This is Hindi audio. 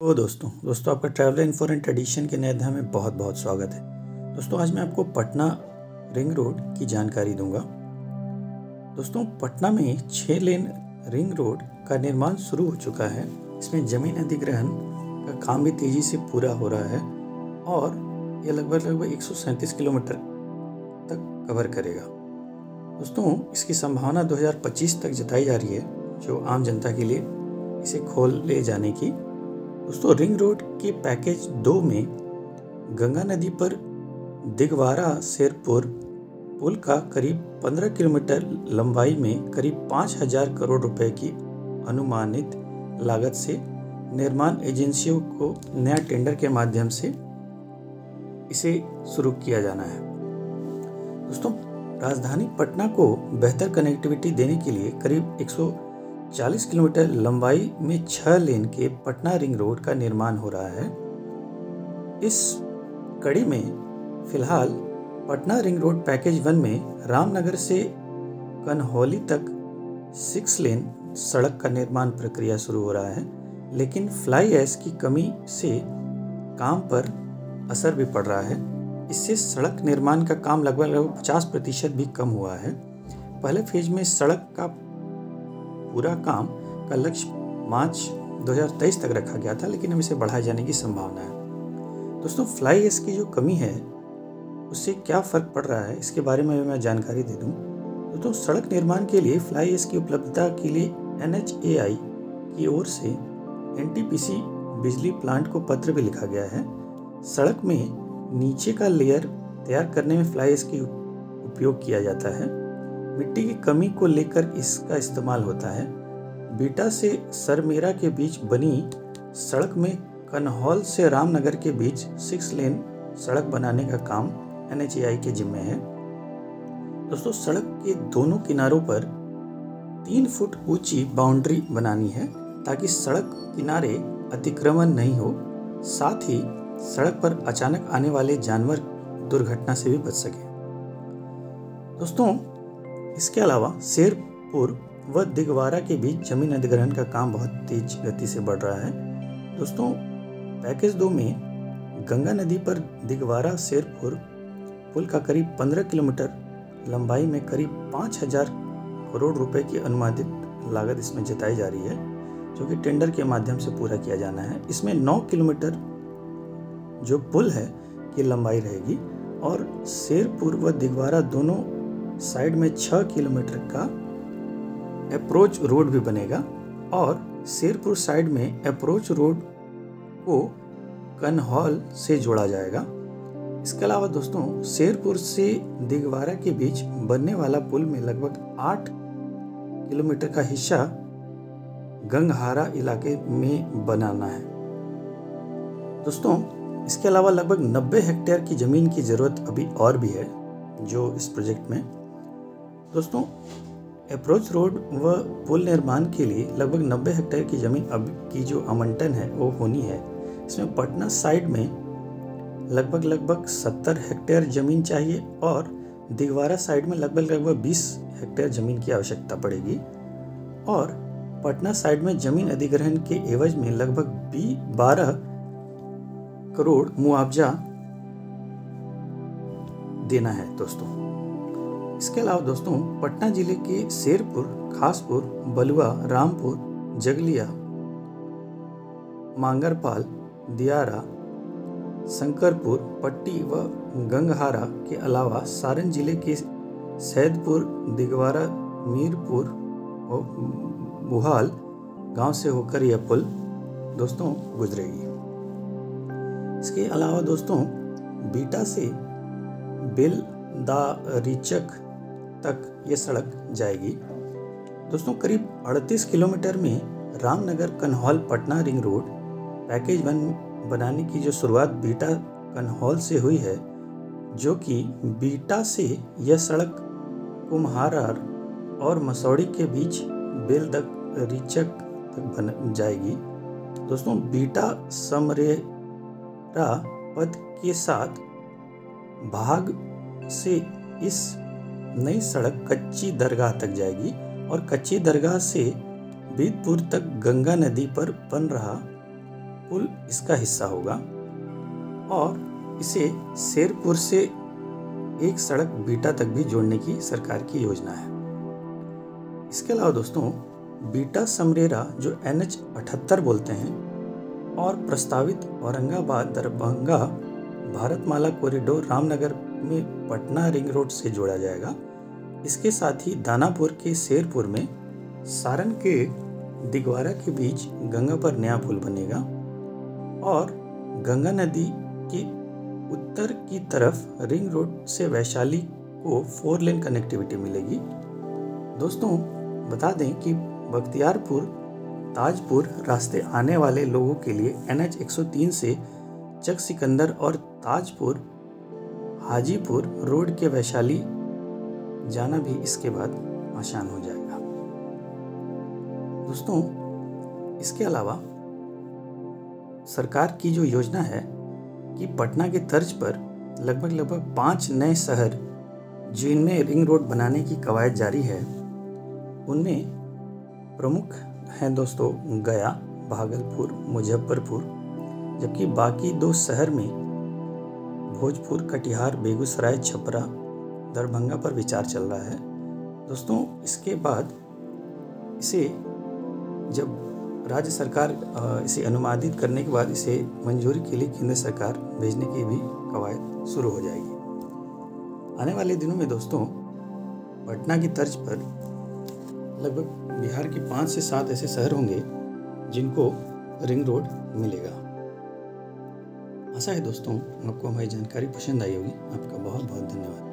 तो दोस्तों दोस्तों, आपका ट्रैवल इन्फोरेंट एडिशन के नए अध्याय में बहुत बहुत स्वागत है। दोस्तों, आज मैं आपको पटना रिंग रोड की जानकारी दूँगा। दोस्तों, पटना में छः लेन रिंग रोड का निर्माण शुरू हो चुका है। इसमें ज़मीन अधिग्रहण का काम भी तेज़ी से पूरा हो रहा है और यह लगभग लगभग एक सौ सैंतीस किलोमीटर तक कवर करेगा। दोस्तों, इसकी संभावना 2025 तक जताई जा रही है, जो आम जनता के लिए इसे खोल ले जाने की दोस्तों रिंग रोड के पैकेज दो में गंगा नदी पर दिगवारा शेरपुर पुल का करीब 15 किलोमीटर लंबाई में करीब 5000 करोड़ रुपए की अनुमानित लागत से निर्माण एजेंसियों को नया टेंडर के माध्यम से इसे शुरू किया जाना है। दोस्तों, राजधानी पटना को बेहतर कनेक्टिविटी देने के लिए करीब 140 किलोमीटर लंबाई में छह लेन के पटना रिंग रोड का निर्माण हो रहा है। इस कड़ी में फ़िलहाल Patna ring road package one में रामनगर से कन्हौली तक सिक्स लेन सड़क का निर्माण प्रक्रिया शुरू हो रहा है, लेकिन फ्लाई एस की कमी से काम पर असर भी पड़ रहा है। इससे सड़क निर्माण का काम लगभग लगभग पचास प्रतिशत भी कम हुआ है। पहले फ़ेज़ में सड़क का पूरा काम का लक्ष्य मार्च 2023 तक रखा गया था, लेकिन अब इसे बढ़ाए जाने की संभावना है। दोस्तों फ्लाई एस की जो कमी है, उससे क्या फ़र्क पड़ रहा है, इसके बारे में मैं जानकारी दे दूँ। दोस्तों, सड़क निर्माण के लिए फ्लाई एस की उपलब्धता के लिए NHAI की ओर से NTPC बिजली प्लांट को पत्र भी लिखा गया है। सड़क में नीचे का लेयर तैयार करने में फ्लाई एस की उपयोग किया जाता है। मिट्टी की कमी को लेकर इसका इस्तेमाल होता है। बीटा से सरमेरा के बीच बनी सड़क में कन्हौल से रामनगर के बीच सिक्स लेन सड़क बनाने का काम एन के जिम्मे है। दोस्तों, सड़क के दोनों किनारों पर तीन फुट ऊँची बाउंड्री बनानी है ताकि सड़क किनारे अतिक्रमण नहीं हो। साथ ही सड़क पर अचानक आने वाले जानवर दुर्घटना से भी बच सके। दोस्तों इसके अलावा शेरपुर व दिगवारा के बीच ज़मीन अधिग्रहण का काम बहुत तेज गति से बढ़ रहा है। दोस्तों, पैकेज दो में गंगा नदी पर दिगवारा शेरपुर पुल का करीब 15 किलोमीटर लंबाई में करीब 5000 करोड़ रुपए की अनुमानित लागत इसमें जताई जा रही है, जो कि टेंडर के माध्यम से पूरा किया जाना है। इसमें 9 किलोमीटर जो पुल है, की लंबाई रहेगी और शेरपुर व दिगवारा दोनों साइड में छः किलोमीटर का अप्रोच रोड भी बनेगा और शेरपुर साइड में अप्रोच रोड को कन्हौल से जोड़ा जाएगा। इसके अलावा दोस्तों, शेरपुर से दिगवारा के बीच बनने वाला पुल में लगभग आठ किलोमीटर का हिस्सा गंगहारा इलाके में बनाना है। दोस्तों, इसके अलावा लगभग 90 हेक्टेयर की ज़मीन की ज़रूरत अभी और भी है, जो इस प्रोजेक्ट में दोस्तों अप्रोच रोड व पुल निर्माण के लिए लगभग 90 हेक्टेयर की ज़मीन अब की जो आवंटन है, वो होनी है। इसमें पटना साइड में लगभग लगभग 70 हेक्टेयर ज़मीन चाहिए और दिगवारा साइड में लगभग लगभग 20 हेक्टेयर ज़मीन की आवश्यकता पड़ेगी और पटना साइड में ज़मीन अधिग्रहण के एवज में लगभग बी बारह करोड़ मुआवजा देना है, दोस्तों। इसके अलावा दोस्तों, पटना ज़िले के शेरपुर, खासपुर, बलुआ, रामपुर, जगलिया, मांगरपाल, दियारा, शंकरपुर, पट्टी व गंगहारा के अलावा सारण ज़िले के सैदपुर, दिगवारा, मीरपुर बुहाल गाँव से होकर यह पुल दोस्तों गुजरेगी। इसके अलावा दोस्तों, बीटा से बिल दा रिचक तक ये सड़क जाएगी। दोस्तों, करीब 38 किलोमीटर में Ramnagar Kanhaul Patna ring road package one बनाने की जो शुरुआत बीटा कन्हौल से हुई है, जो कि बीटा से यह सड़क कुम्हारार और मसौड़ी के बीच बेलदक रिचक तक बन जाएगी। दोस्तों, बीटा समरेरा पद के साथ भाग से इस नई सड़क कच्ची दरगाह तक जाएगी और कच्ची दरगाह से बीतपुर तक गंगा नदी पर बन रहा पुल इसका हिस्सा होगा और इसे शेरपुर से एक सड़क बीटा तक भी जोड़ने की सरकार की योजना है। इसके अलावा दोस्तों, बीटा समरेरा, जो एन एच अठहत्तर बोलते हैं, और प्रस्तावित औरंगाबाद, दरभंगा, भारतमाला कॉरिडोर, रामनगर में पटना रिंग रोड से जोड़ा जाएगा। इसके साथ ही दानापुर के शेरपुर में सारण के दिगवारा के बीच गंगा पर नया पुल बनेगा और गंगा नदी के उत्तर की तरफ़ रिंग रोड से वैशाली को फोर लेन कनेक्टिविटी मिलेगी। दोस्तों, बता दें कि बख्तियारपुर, ताजपुर रास्ते आने वाले लोगों के लिए एन एच से चक सिकंदर और ताजपुर हाजीपुर रोड के वैशाली। जाना भी इसके बाद आसान हो जाएगा। दोस्तों, इसके अलावा सरकार की जो योजना है कि पटना के तर्ज पर लगभग लगभग पाँच नए शहर जिनमें रिंग रोड बनाने की कवायद जारी है, उनमें प्रमुख हैं दोस्तों गया, भागलपुर, मुजफ्फरपुर, जबकि बाकी दो शहर में भोजपुर, कटिहार, बेगूसराय, छपरा, दरभंगा पर विचार चल रहा है। दोस्तों, इसके बाद इसे जब राज्य सरकार इसे अनुमादित करने के बाद इसे मंजूरी के लिए केंद्र सरकार भेजने की भी कवायद शुरू हो जाएगी। आने वाले दिनों में दोस्तों, पटना की तर्ज पर लगभग बिहार के पाँच से सात ऐसे शहर होंगे जिनको रिंग रोड मिलेगा। आशा है दोस्तों आपको हमारी जानकारी पसंद आई होगी। आपका बहुत बहुत धन्यवाद।